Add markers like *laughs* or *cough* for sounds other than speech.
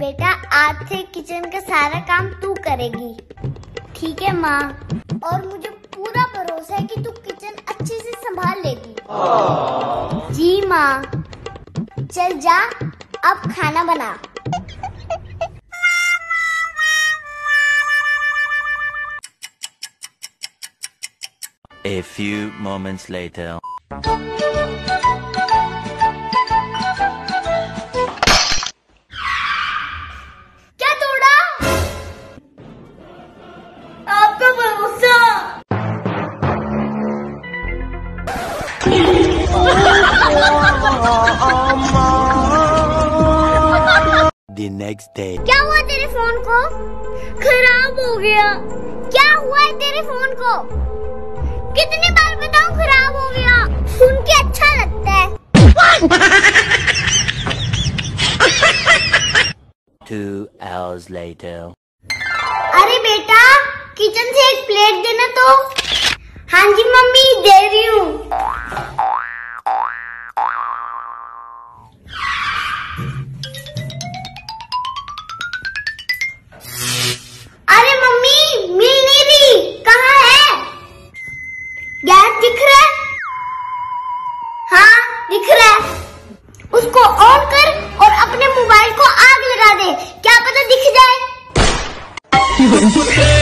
बेटा, आज से किचन का सारा काम तू करेगी। ठीक है, माँ? और मुझे पूरा भरोसा है कि तू किचन अच्छे से संभाल लेगी। जी, माँ। चल जा, अब खाना बना। A few moments later. The next day. क्या हुआ तेरे फ़ोन को? खराब हो गया। क्या हुआ है तेरे फ़ोन को? कितनी बार बताऊँ खराब हो गया। सुन के अच्छा लगता है। Two hours later. अरे बेटा किचन से एक प्लेट देना तो। दिख रहा है। उसको ऑन कर और अपने मोबाइल को आग लगा दे। क्या पता दिख जाए। *laughs*